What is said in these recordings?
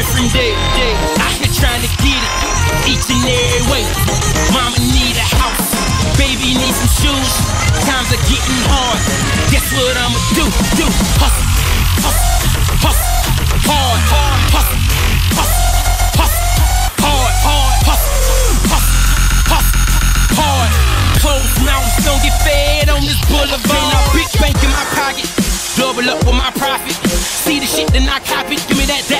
different day. day. I've been trying to get it each and every way. Mama need a house, baby need some shoes. Times are getting hard. Guess what I'ma do? Do hustle, hustle, hustle, hard, hard, hustle, hustle, hustle, hard, hard, hustle, hustle, hustle, hard. Closed mouths don't get fed on this boulevard. Big bank in my pocket, double up with my profit. See the shit, then I copy. Give me that. that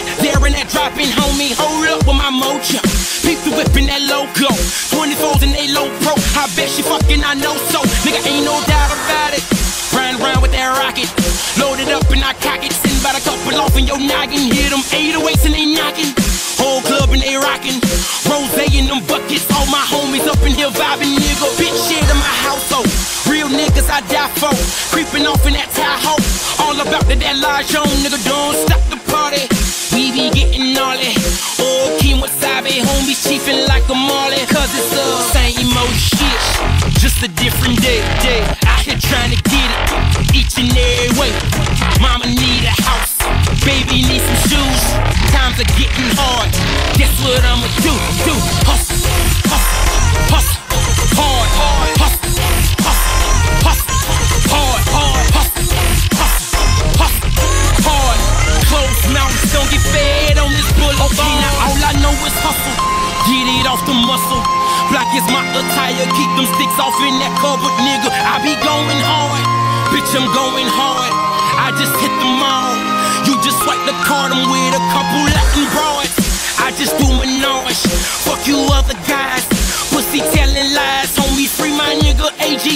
dropping, homie. Hold up with my mojo. Peep the whip in that logo. 24s and they low pro. I bet she fucking I know so. Nigga, ain't no doubt about it. Run around with that rocket. Load it up and I cock it. Send about a couple off in your noggin. Hit them 808s and they knocking. Whole club and they rocking. Rose in them buckets. All my homies up in here vibing, nigga. Bitch shit in my household. Real niggas I die for. Creeping off in that Tahoe. All about the that large on, nigga. Don't stop Cause it's the same old shit. Just a different day. day. Out here trying to get it. Each and every way. Muscle. Black is my attire. Keep them sticks off in that cupboard, nigga. I be going hard. Bitch, I'm going hard. I just hit the mall. You just swipe the card, I'm with a couple Latin broads. I just do menage. Fuck you other guys. Pussy telling lies. Homie, free my nigga AG.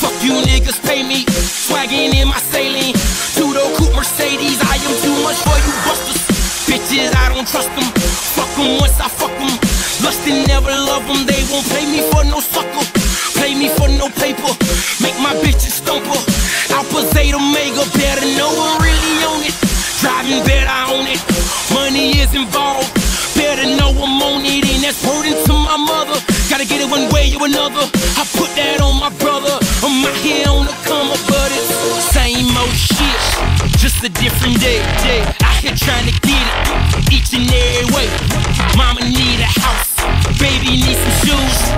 Fuck you niggas, pay me. Swagging in my saline. Tudo coupe Mercedes. I am too much for you busters. Bitches, I don't trust them. Fuck them once I fuck them. And never love them. They won't play me for no sucker. Play me for no paper. Make my bitches stumper. Alpha Zeta Omega. Better know I'm really on it. Driving better on it. Money is involved. Better know I'm on it. And that's burden to my mother. Gotta get it one way or another. I put that on my brother. I'm out here on the come up, but it's same old shit. Just a different day. day. Out here trying to get it. Each and every way baby, need some shoes.